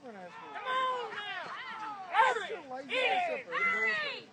over and ask for it. Come on now. Ask your lazy